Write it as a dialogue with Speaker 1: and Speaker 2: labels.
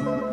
Speaker 1: you